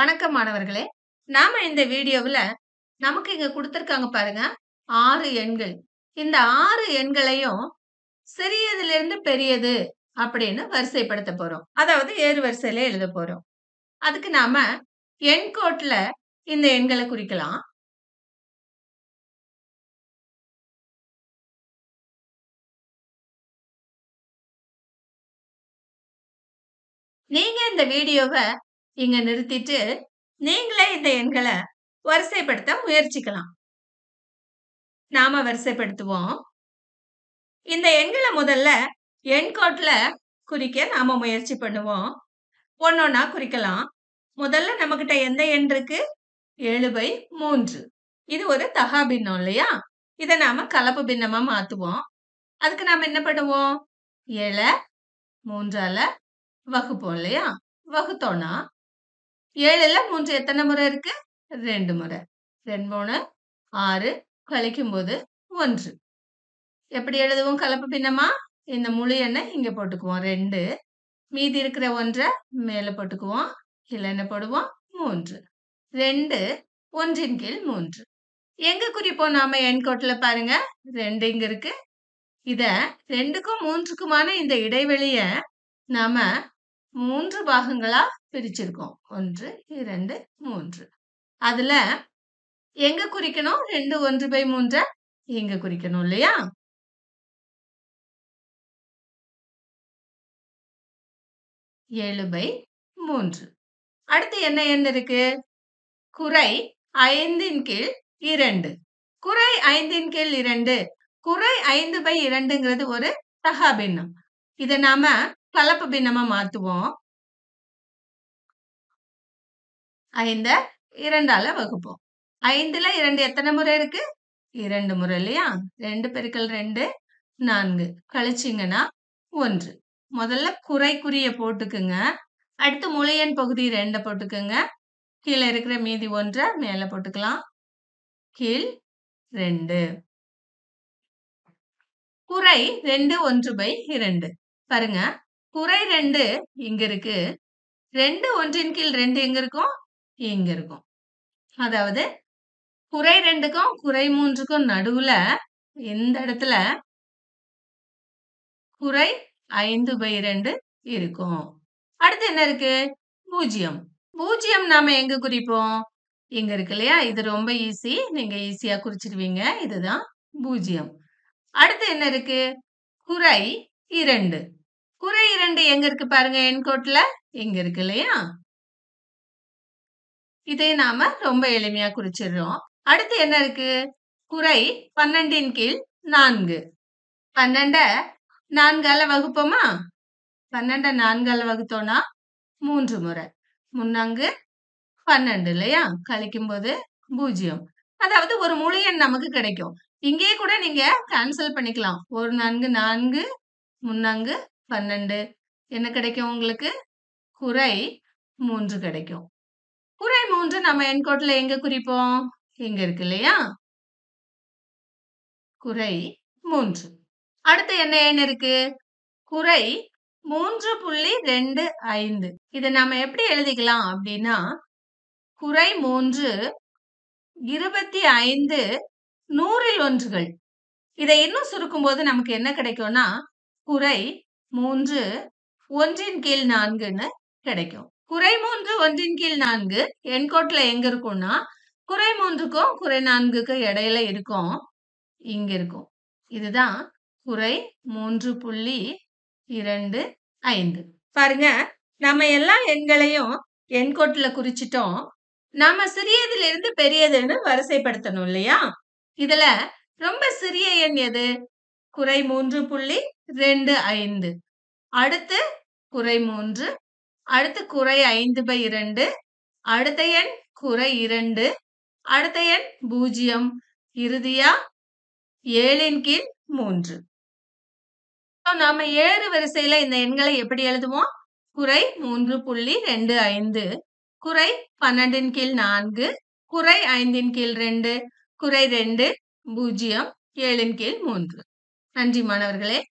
வணக்கம் மாணவர்களே! நாம இந்த வீடியோவுல, நமக்கு இங்க குடுத்திருக்காங்க பாருங்க. ஆறு எண்கள். இந்த ஆறு எண்களையும் சிறியதிலிருந்து பெரியது அப்படின்னு வரிசைப்படுத்த போறோம். அதாவது ஏறு வரிசையில எழுத போறோம். அதுக்கு நாம எண்கோட்டுல இந்த எண்களை குறிக்கலாம். நீங்க இந்த வீடியோவ இங்க நிறுத்திட்டு, நீங்களே இந்த எண்களை வரிசைப்படுத்த முயற்சிக்கலாம். நாம வரிசைப்படுத்துவோம். இந்த எண்களை முதல்ல எண்கோட்ல குறிக்க நாம முயற்சி பண்ணுவோம். ஒன்னொன்னா குறிக்கலாம். முதல்ல நம்மகிட்ட எந்த எண் இருக்கு? 7/3. இது ஒரு தகா பின்னம் இல்லையா? இத நாம கலப்பு பின்னமா மாத்துவோம். அதுக்கு நாம என்ன பண்ணுவோம்? 7 3ஆல வகுப்போம் இல்லையா? வகுத்தோம்னா ஏழுல மூன்று எத்தனை முறை இருக்கு? ரெண்டு முறை. ரெண்டு மூணு ஆறு கழிக்கும் போது ஒன்று எப்படி எழுதுவோம் கலப்பு பின்னமா? இந்த முழு எண்ணை இங்க போட்டுக்குவோம் ரெண்டு மீதி இருக்கிற ஒன்றை மேல போட்டுக்குவோம். கீழ என்ன போடுவோம்? 3. 2 1 கீழ் மூன்று எங்க குறிப்போம் நாம எண்கோட்டில் பாருங்க. ரெண்டு இங்க இருக்கு. இத 2க்கும் 3க்குமான இந்த இடைவெளிய நாம மூன்று பாகங்களா பிரிச்சிருக்கோம். 1 2 3. அதுல எங்க குறிக்கணும்? 2 1/3 இங்க குறிக்கணும் இல்லையா? ஏழு பை மூன்று. அடுத்து என்ன எண் இருக்கு? குறை ஐந்தின் கீழ் இரண்டு குறை ஐந்தின் கீழ் இரண்டு குறை 5/2ங்கிறது ஒரு தகா பின்னம். நாம கலப்பு பின்னமா மாத்துவோம். 5 2ஆல வகுப்போம். ஐந்துல இரண்டு எத்தனை முறை இருக்கு? இரண்டு முறை இல்லையா? ரெண்டு பெருக்கல் ரெண்டு நான்கு கழிச்சிங்கன்னா ஒன்று முதல்ல குறைக்குறிய போட்டுக்குங்க. அடுத்து முளையன் பகுதி ரெண்டை போட்டுக்குங்க. கீழே இருக்கிற மீதி ஒன்றை மேல போட்டுக்கலாம். கீழ் ரெண்டு குறை 2 1/2. பாருங்க. குறை 2 இங்க இருக்கு. 2 1ன் கீழ் 2 எங்க இருக்கும்? இங்க இருக்கும். அதாவது குறை 2க்கும் குறை 3க்கும் நடுவுல இந்த இடத்துல குறை 5/2 இருக்கும். அடுத்து என்ன இருக்கு? 0. 0 நாம எங்க குறிப்போம்? இங்க இருக்கு இல்லையா? இது ரொம்ப ஈஸி. நீங்க ஈஸியா குறிச்சிருவீங்க. இதுதான் பூஜ்ஜியம் அடுத்து என்ன இருக்கு? குறை 2. குறை இரண்டு எங்க இருக்கு பாருங்க என்கோட்ல எங்க இருக்கு இல்லையா? இதை நாம ரொம்ப எளிமையா குறிச்சிடுறோம். அடுத்து என்ன இருக்கு? குறை 12ன் கீழ் 4. 12 4ஆல வகுப்போமா? 12 4ஆல வகுத்தோம்னா மூன்று முறை. முன்னாங்கு 12 இல்லையா? கழிக்கும்போது பூஜ்ஜியம் அதாவது ஒரு முழு எண் நமக்கு கிடைக்கும். இங்கேயே கூட நீங்க கேன்சல் பண்ணிக்கலாம். ஒரு நான்கு நான்கு முன்னாங்கு 12 என்ன கிடைக்கும் உங்களுக்கு? குறை மூன்று கிடைக்கும். குறை மூன்று நம்ம எண்கோட்டுல எங்க குறிப்போம்? இங்க இருக்கு இல்லையா? குறை மூன்று அடுத்து என்ன எண் இருக்கு? குறை மூன்று புள்ளி ரெண்டு ஐந்து இதை நாம எப்படி எழுதிக்கலாம் அப்படின்னா, குறை 3 25 நூறில் ஒன்றுகள். இதை இன்னும் சுருக்கும் போது நமக்கு என்ன கிடைக்கும்னா, குறை 3 1ன் கீழ் நான்குன்னு கிடைக்கும். குறை 3 1ன் கீழ் நான்கு எண்கோட்டில் எங்க இருக்கும்னா, குறை மூன்றுக்கும் குறை நான்குக்கும் இடையில இருக்கும். இங்க இருக்கும். இதுதான் குறை 3.25. பாருங்க. நம்ம எல்லா எண்களையும் எண்கோட்டில் குறிச்சிட்டோம். நாம சிறியதிலிருந்து பெரியதுன்னு வரிசைப்படுத்தணும் இல்லையா? இதுல ரொம்ப சிறிய எண் எது? குறை மூன்று புள்ளி ரெண்டு ஐந்து. அடுத்து குறை மூன்று அடுத்து குறை ஐந்து பை இரண்டு அடுத்த எண் குறை இரண்டு அடுத்த எண் பூஜ்ஜியம் இறுதியா ஏழின் கீழ் மூன்று. நாம ஏறு வரிசையில இந்த எண்களை எப்படி எழுதுவோம்? குறை மூன்று புள்ளி ரெண்டு ஐந்து குறை பன்னெண்டின் கீழ் நான்கு குறை ஐந்தின் கீழ் ரெண்டு குறை ரெண்டு பூஜ்ஜியம் ஏழின் கீழ் மூன்று. நன்றி மாணவர்களே.